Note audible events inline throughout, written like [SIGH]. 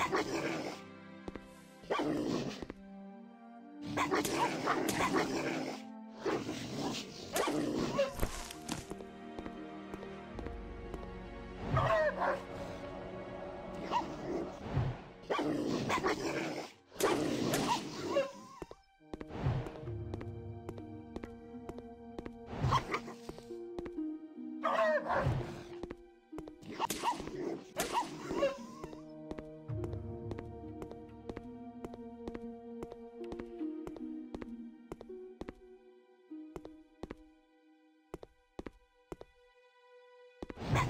Thank you.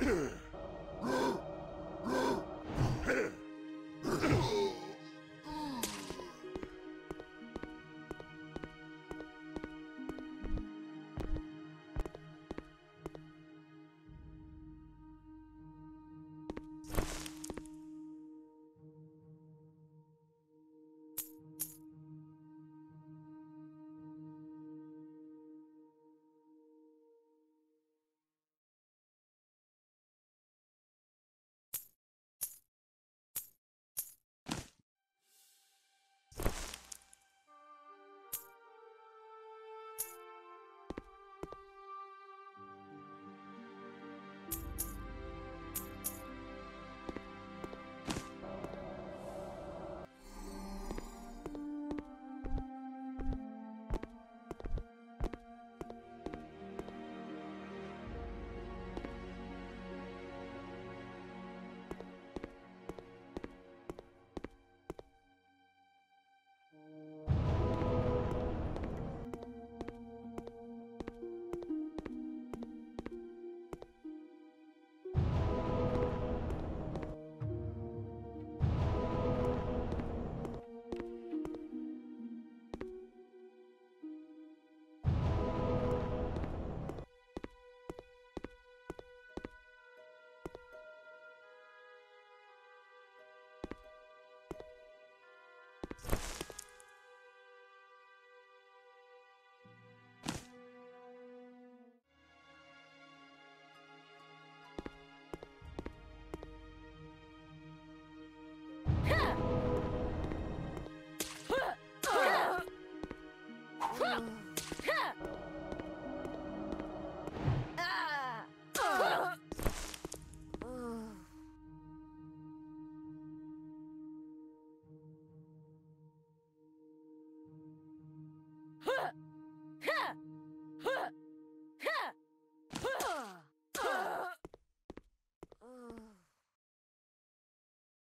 Ahem. [CLEARS THROAT]